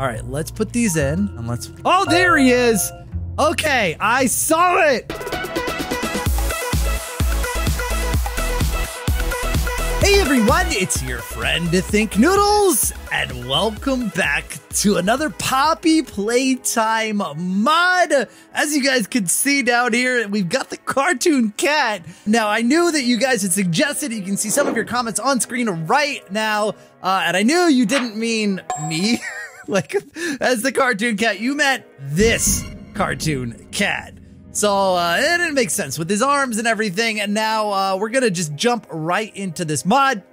All right, let's put these in and let's. Oh, there he is. Okay, I saw it. Hey everyone, it's your friend Thinknoodles, and welcome back to another Poppy Playtime mod. As you guys can see down here, we've got the cartoon cat. Now, I knew that you guys had suggested, you can see some of your comments on screen right now, uh, and I knew you didn't mean me, like as the cartoon cat, you met this cartoon cat. So uh, it didn't sense with his arms and everything. And now uh, we're to just jump right into this mod.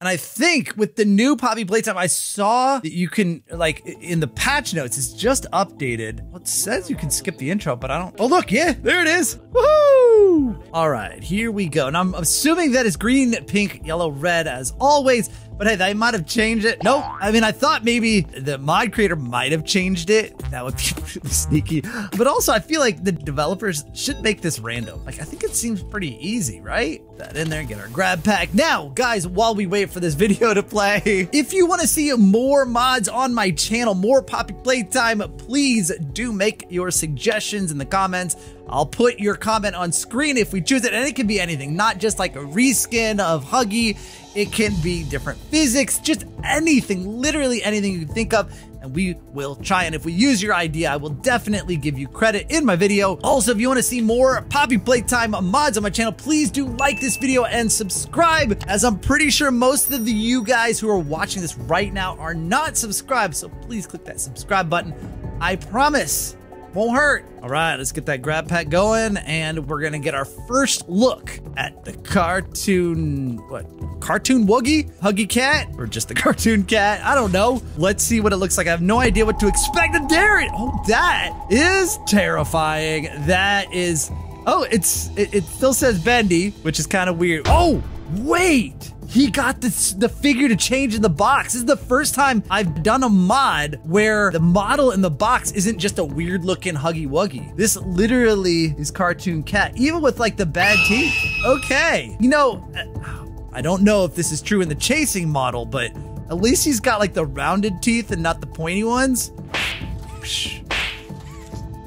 And I think with the new Poppy Playtime, I saw that you can, like, in the patch notes, it's just updated. Well, it says you can skip the intro, but I don't. Oh, look, yeah, there it is. Woohoo! All right, here we go. And I'm assuming that is green, pink, yellow, red as always. But hey, they might have changed it. Nope. I mean, I thought maybe the mod creator might have changed it. That would be really sneaky. But also, I feel like the developers should make this random. Like, I think it seems pretty easy, right? That in there, get our grab pack. Now, guys, while we wait for this video to play, if you want to see more mods on my channel, more Poppy Playtime, please do make your suggestions in the comments. I'll put your comment on screen if we choose it, and it can be anything, not just like a reskin of Huggy. It can be different physics, just anything, literally anything you can think of and we will try. And if we use your idea, I will definitely give you credit in my video. Also, if you want to see more Poppy Playtime mods on my channel, please do like this video and subscribe, as I'm pretty sure most of the you guys who are watching this right now are not subscribed. So please click that subscribe button. I promise won't hurt. All right, let's get that grab pack going, and we're gonna get our first look at the cartoon, what, cartoon Wuggy? Huggy cat? Or just the cartoon cat? I don't know. Let's see what it looks like. I have no idea what to expect. And there oh, that is terrifying. That is, oh, it's, it, it still says bendy, which is kind of weird. Oh, wait. He got this, the figure to change in the box. This is the first time I've done a mod where the model in the box isn't just a weird looking Huggy Wuggy. This literally is cartoon cat, even with like the bad teeth. Okay. You know, uh, I don't know if this is true in the chasing model, but at least he's got like the rounded teeth and not the pointy ones.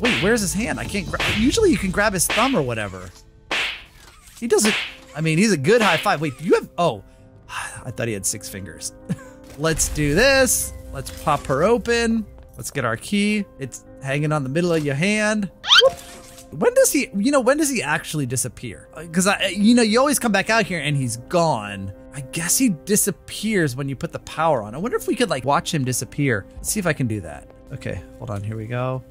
Wait, where's his hand? I can't Usually you can grab his thumb or whatever. He doesn't. I mean, he's a good high five. Wait, you have. Oh, I thought he had six fingers. Let's do this. Let's pop her open. Let's get our key. It's hanging on the middle of your hand. When does he, you know, when does he actually disappear? Uh, because I, you know, you always come back out here and he's gone. I guess he disappears when you put the power on. I wonder if we could like watch him disappear. Let's see if I can do that. Okay, hold on. Here we go.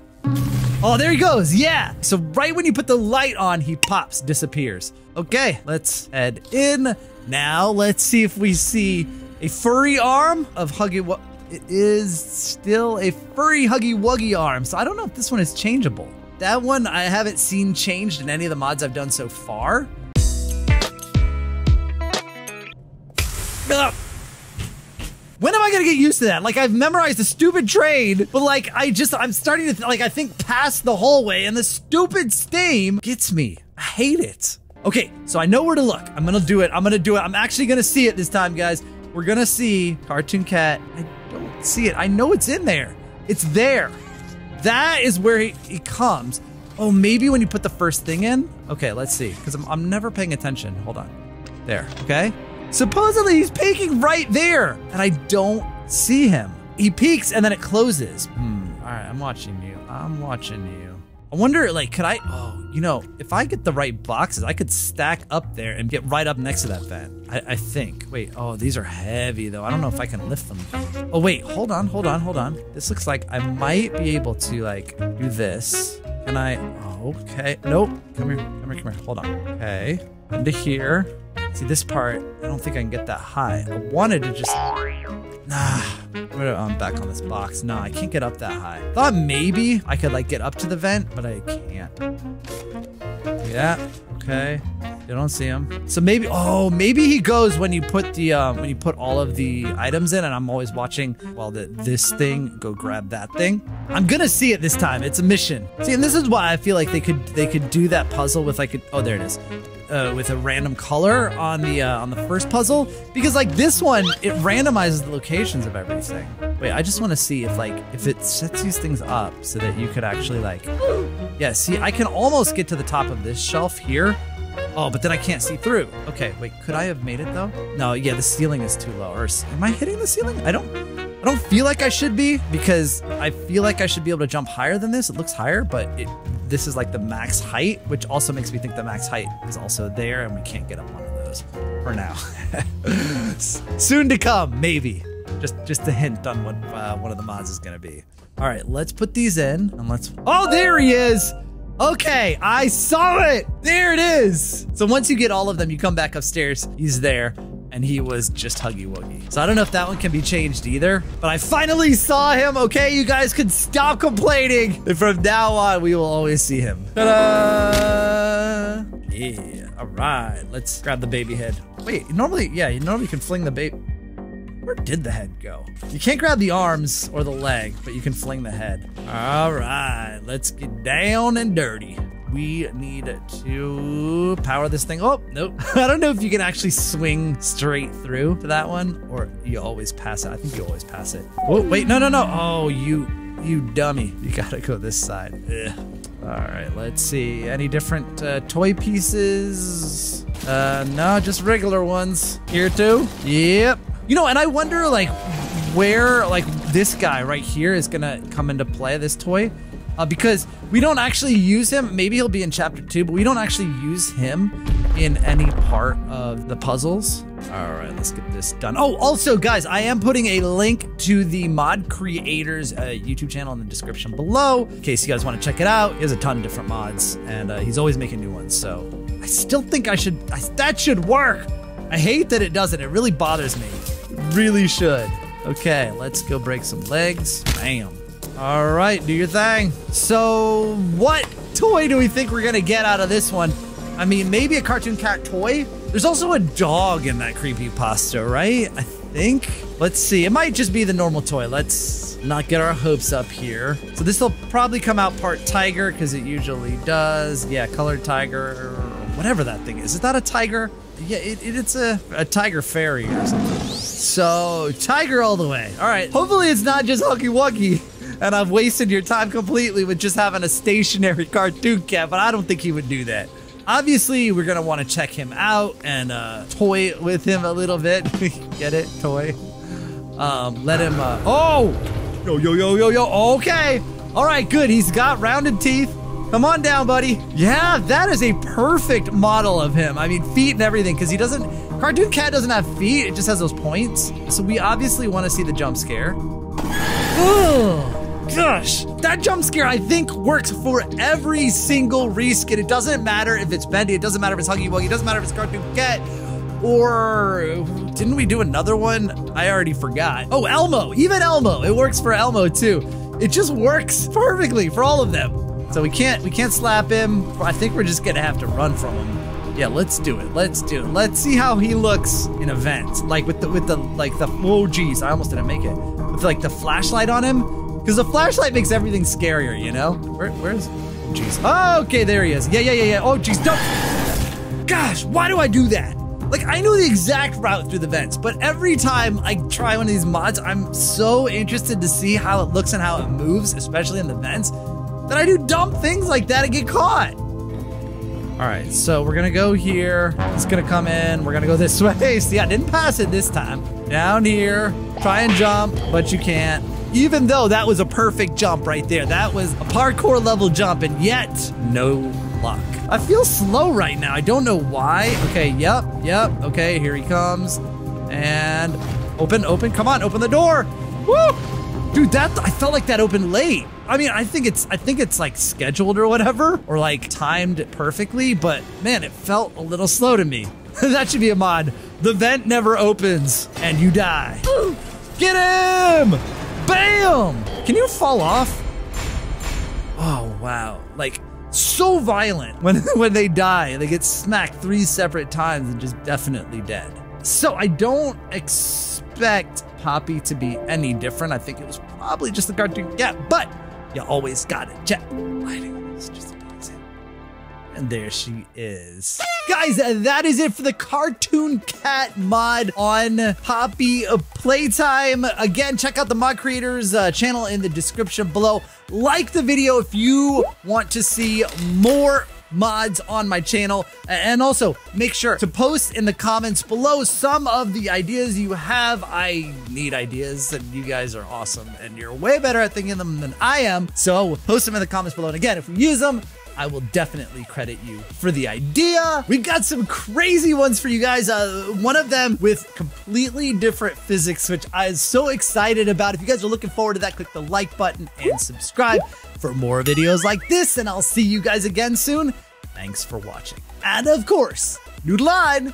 Oh, there he goes. Yeah. So right when you put the light on, he pops, disappears. Okay, let's head in. Now let's see if we see a furry arm of Huggy. What it is still a furry Huggy Wuggy arm. So I don't know if this one is changeable. That one I haven't seen changed in any of the mods I've done so far. Ugh. Gonna get used to that? Like I've memorized the stupid trade, but like I just I'm starting to like I think past the hallway and the stupid steam gets me. I hate it. Okay, so I know where to look. I'm gonna do it. I'm gonna do it. I'm actually gonna see it this time, guys. We're gonna see Cartoon Cat. I don't see it. I know it's in there. It's there. That is where he, he comes. Oh, maybe when you put the first thing in? Okay, let's see. Because I'm, I'm never paying attention. Hold on. There, okay? Supposedly he's peeking right there, and I don't see him. He peeks and then it closes. Hmm. All right, I'm watching you. I'm watching you. I wonder, like, could I? Oh, you know, if I get the right boxes, I could stack up there and get right up next to that vent. I, I think. Wait. Oh, these are heavy though. I don't know if I can lift them. Oh wait. Hold on. Hold on. Hold on. This looks like I might be able to like do this. Can I? Okay. Nope. Come here. Come here. Come here. Hold on. Okay. Into here. See this part, I don't think I can get that high. I wanted to just, nah, I'm back on this box. Nah, I can't get up that high. Thought maybe I could like get up to the vent, but I can't. Yeah, okay. You don't see him. So maybe, oh, maybe he goes when you put the, um, when you put all of the items in and I'm always watching well, the, this thing go grab that thing. I'm gonna see it this time. It's a mission. See, and this is why I feel like they could, they could do that puzzle with like, a, oh, there it is uh, with a random color on the uh, on the first puzzle because like this one it randomizes the locations of everything. Wait, I just want to see if like if it sets these things up so that you could actually like yeah. See, I can almost get to the top of this shelf here. Oh, but then I can't see through. Okay, wait, could I have made it though? No, yeah, the ceiling is too low. Or am I hitting the ceiling? I don't. I don't feel like I should be because I feel like I should be able to jump higher than this. It looks higher, but it this is like the max height, which also makes me think the max height is also there, and we can't get up one of those for now. Soon to come, maybe. Just just a hint on what uh, one of the mods is gonna be. All right, let's put these in and let's. Oh, there he is. Okay, I saw it. There it is. So once you get all of them, you come back upstairs. He's there. And he was just Huggy Wuggy. So I don't know if that one can be changed either, but I finally saw him. Okay, you guys can stop complaining. And from now on, we will always see him. Ta-da! Yeah, all right. Let's grab the baby head. Wait, normally, yeah, you normally can fling the baby. Where did the head go? You can't grab the arms or the leg, but you can fling the head. All right, let's get down and dirty. We need to power this thing. Oh, nope. I don't know if you can actually swing straight through to that one or you always pass it. I think you always pass it. Oh, wait, no, no, no. Oh, you, you dummy. You gotta go this side. Ugh. All right, let's see. Any different uh, toy pieces? Uh, no, just regular ones. Here too? Yep. You know, and I wonder like where like this guy right here is gonna come into play, this toy. Uh, because we don't actually use him. Maybe he'll be in chapter two, but we don't actually use him in any part of the puzzles. All right, let's get this done. Oh, also, guys, I am putting a link to the mod creators uh, YouTube channel in the description below in case you guys want to check it out. He has a ton of different mods, and uh, he's always making new ones. So I still think I should. I, that should work. I hate that it doesn't. It really bothers me. It really should. Okay, let's go break some legs. Bam. All right, do your thing. So, what toy do we think we're gonna get out of this one? I mean, maybe a cartoon cat toy. There's also a dog in that creepy pasta, right? I think. Let's see. It might just be the normal toy. Let's not get our hopes up here. So this will probably come out part tiger because it usually does. Yeah, colored tiger, whatever that thing is. Is that a tiger? Yeah, it, it, it's a, a tiger fairy or something. So tiger all the way. All right. Hopefully it's not just Huggy Wuggy and I've wasted your time completely with just having a stationary cartoon cat, but I don't think he would do that. Obviously, we're gonna want to check him out and uh, toy with him a little bit. Get it? Toy. Um, let him. Uh, oh, yo, yo, yo, yo, yo. Okay. All right, good. He's got rounded teeth. Come on down, buddy. Yeah, that is a perfect model of him. I mean, feet and everything, because he doesn't. Cartoon cat doesn't have feet. It just has those points. So we obviously want to see the jump scare. Oh, gosh. That jump scare, I think, works for every single reskin. It doesn't matter if it's Bendy, it doesn't matter if it's Huggy Wuggy, it doesn't matter if it's Cartoon Cat, or didn't we do another one? I already forgot. Oh, Elmo, even Elmo. It works for Elmo too. It just works perfectly for all of them. So we can't we can't slap him. I think we're just gonna have to run from him. Yeah, let's do it. Let's do it. Let's see how he looks in events. Like with the with the like the oh geez, I almost didn't make it. With like the flashlight on him. Because the flashlight makes everything scarier, you know? Where where's jeez. Oh, okay, there he is. Yeah, yeah, yeah, yeah. Oh jeez, don't Gosh, why do I do that? Like I know the exact route through the vents, but every time I try one of these mods, I'm so interested to see how it looks and how it moves, especially in the vents, that I do dumb things like that and get caught. All right, so we're gonna go here. It's gonna come in. We're gonna go this way. See, I didn't pass it this time. Down here, try and jump, but you can't. Even though that was a perfect jump right there. That was a parkour level jump, and yet no luck. I feel slow right now. I don't know why. Okay, yep, yep. Okay, here he comes. And open, open. Come on, open the door. Woo! Dude, that I felt like that opened late. I mean, I think it's I think it's like scheduled or whatever, or like timed perfectly, but man, it felt a little slow to me. that should be a mod. The vent never opens and you die. Get him! Bam! Can you fall off? Oh wow. Like so violent when when they die. They get smacked three separate times and just definitely dead. So I don't expect Poppy to be any different. I think it was probably just the cartoon Yeah, but you always got it. Chat lighting is just amazing. And there she is. Guys, that is it for the Cartoon Cat mod on Poppy Playtime. Again, check out the mod creators uh, channel in the description below. Like the video if you want to see more mods on my channel. And also make sure to post in the comments below some of the ideas you have. I need ideas and you guys are awesome and you're way better at thinking them than I am. So post them in the comments below. And again, if we use them, I will definitely credit you for the idea. We've got some crazy ones for you guys. Uh, one of them with completely different physics, which I am so excited about. If you guys are looking forward to that, click the like button and subscribe for more videos like this. And I'll see you guys again soon. Thanks for watching. And of course, noodle on!